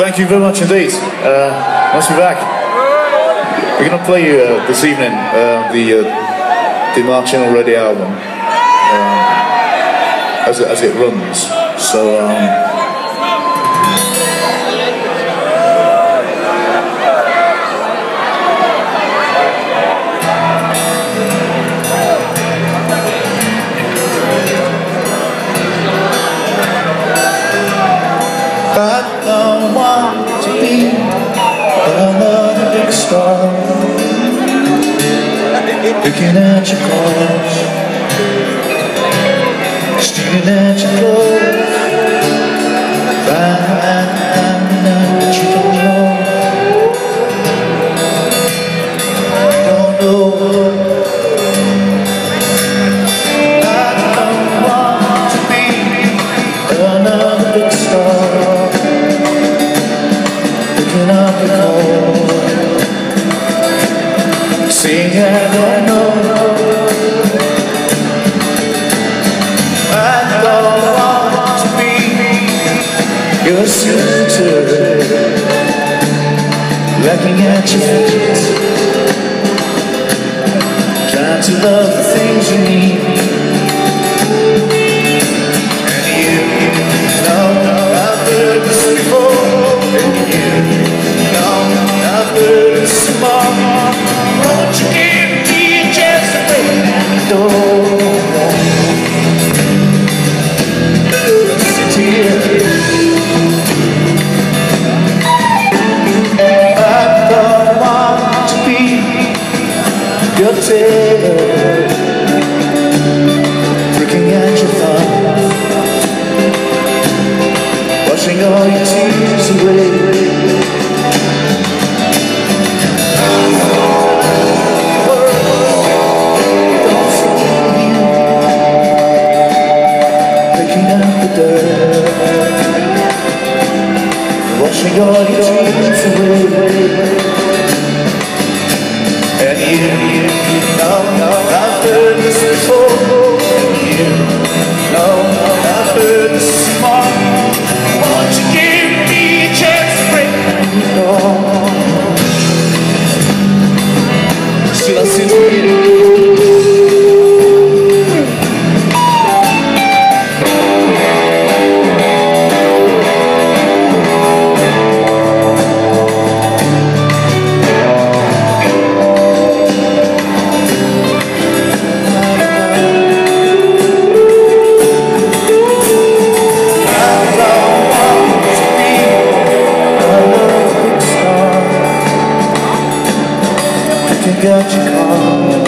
Thank you very much indeed. Uh, nice to be back. We're going to play you uh, this evening uh, the uh, the Marchin' Already album um, as, it, as it runs. So. Um, star Looking at your clothes. Staring at your clothes. Finding out what you don't know. Don't know. I don't want to be another big star. Looking up the cold Your suitor Looking at your feet Trying to love the things you need your tailor Looking at your thumb Washing all your tears Got your car Seems